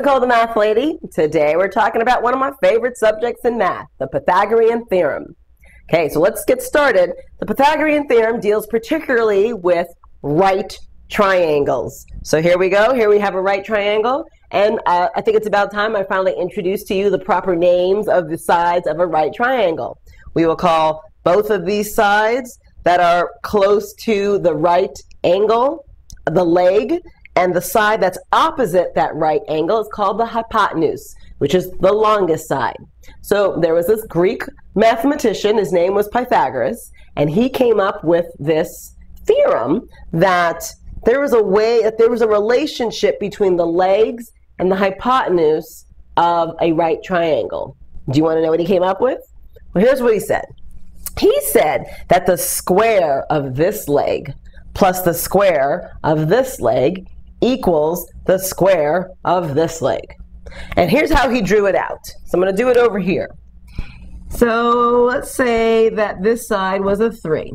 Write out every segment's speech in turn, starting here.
Nicole the Math Lady. Today we're talking about one of my favorite subjects in math, the Pythagorean Theorem. Okay, so let's get started. The Pythagorean Theorem deals particularly with right triangles. So here we go. Here we have a right triangle. And uh, I think it's about time I finally introduced to you the proper names of the sides of a right triangle. We will call both of these sides that are close to the right angle the leg, and the side that's opposite that right angle is called the hypotenuse, which is the longest side. So there was this Greek mathematician, his name was Pythagoras, and he came up with this theorem that there was a way, that there was a relationship between the legs and the hypotenuse of a right triangle. Do you want to know what he came up with? Well, here's what he said. He said that the square of this leg plus the square of this leg equals the square of this leg. And here's how he drew it out. So I'm going to do it over here. So let's say that this side was a 3,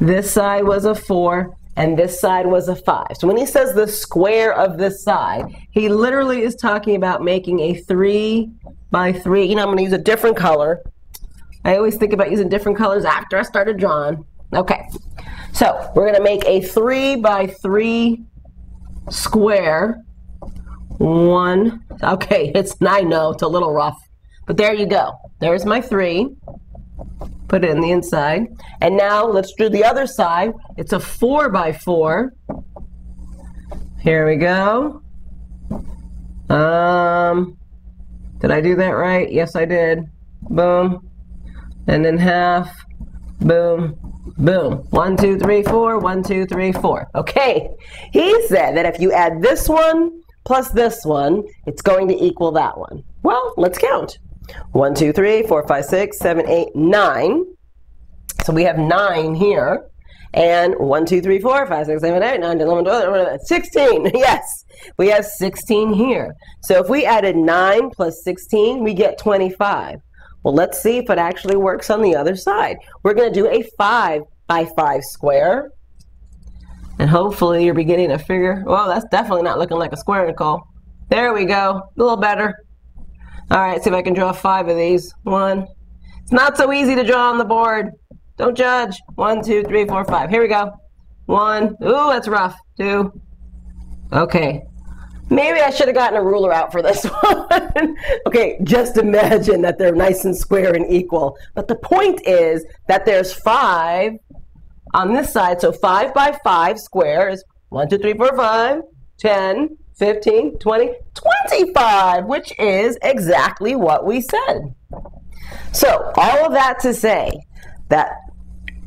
this side was a 4, and this side was a 5. So when he says the square of this side, he literally is talking about making a 3 by 3. You know, I'm going to use a different color. I always think about using different colors after I started drawing. Okay, so we're going to make a 3 by 3 square. One, okay, it's, I know, it's a little rough. But there you go. There's my 3. Put it in the inside. And now let's do the other side. It's a 4 by 4. Here we go. Um, did I do that right? Yes, I did. Boom. And then half. Boom. Boom. One, two, three, four. One, two, three, four. Okay. He said that if you add this one plus this one, it's going to equal that one. Well, let's count. One, two, three, four, five, six, seven, eight, nine. So we have nine here. And 1, 2, 3, 4, 5, 6, 7, 8, 9, 10, 11, 12, 16. Yes, we have 16 here. So if we added 9 plus 16, we get 25. Well, let's see if it actually works on the other side. We're going to do a 5 by 5 square. And hopefully you're beginning to figure, well, that's definitely not looking like a square, Nicole. There we go. A little better. All right, see if I can draw five of these. One. It's not so easy to draw on the board. Don't judge. One, two, three, four, five. Here we go. One. Ooh, that's rough. Two. Okay. Maybe I should have gotten a ruler out for this one. okay, just imagine that they're nice and square and equal. But the point is that there's five on this side. So 5 by 5 square is 1, 2, 3, 4, 5, 10, 15, 20, 25, which is exactly what we said. So all of that to say that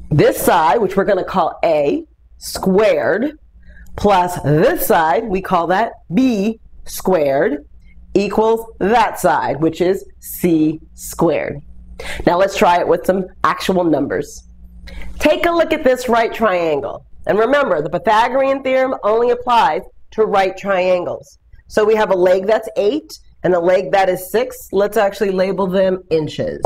this side, which we're going to call A, squared, plus this side, we call that b squared, equals that side, which is c squared. Now let's try it with some actual numbers. Take a look at this right triangle. And remember, the Pythagorean theorem only applies to right triangles. So we have a leg that's 8 and a leg that is 6. Let's actually label them inches.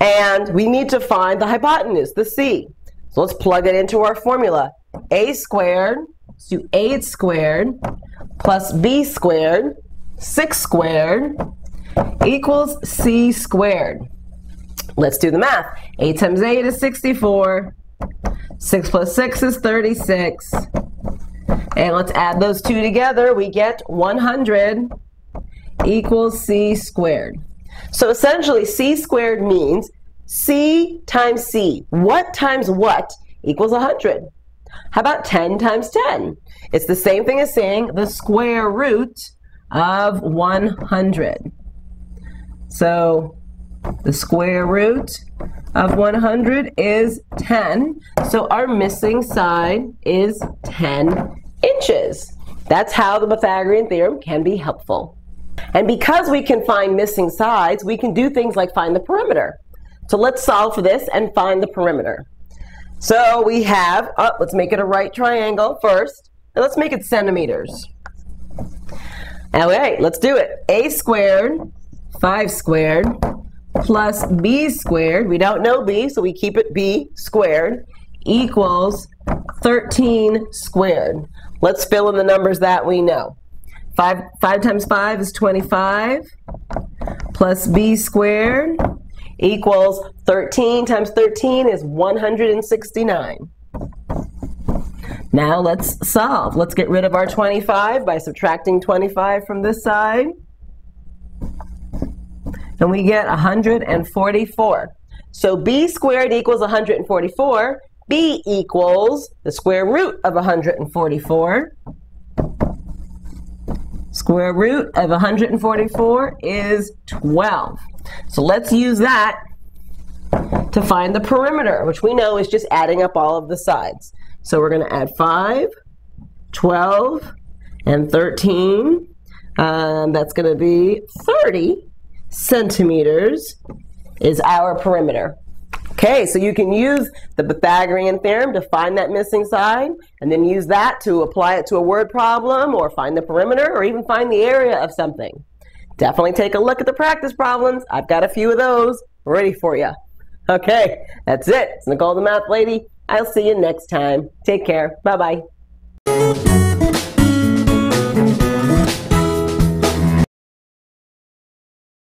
And we need to find the hypotenuse, the c. So let's plug it into our formula a squared, so 8 squared plus b squared, 6 squared, equals c squared. Let's do the math. 8 times 8 is 64. 6 plus 6 is 36. And let's add those two together. We get 100 equals c squared. So essentially, c squared means c times c. What times what equals 100? How about 10 times 10? It's the same thing as saying the square root of 100. So the square root of 100 is 10. So our missing side is 10 inches. That's how the Pythagorean theorem can be helpful. And because we can find missing sides, we can do things like find the perimeter. So let's solve for this and find the perimeter. So we have, oh, let's make it a right triangle first. And let's make it centimeters. All right, let's do it. A squared, 5 squared, plus b squared, we don't know b, so we keep it b squared, equals 13 squared. Let's fill in the numbers that we know. 5, 5 times 5 is 25 plus b squared equals 13 times 13 is 169. Now let's solve. Let's get rid of our 25 by subtracting 25 from this side. And we get 144. So b squared equals 144. b equals the square root of 144. Square root of 144 is 12. So let's use that to find the perimeter, which we know is just adding up all of the sides. So we're going to add 5, 12, and 13. Um, that's going to be 30 centimeters is our perimeter. Okay, so you can use the Pythagorean theorem to find that missing side, and then use that to apply it to a word problem, or find the perimeter, or even find the area of something. Definitely take a look at the practice problems. I've got a few of those ready for you. Okay, that's it. It's Nicole the Math Lady. I'll see you next time. Take care. Bye bye.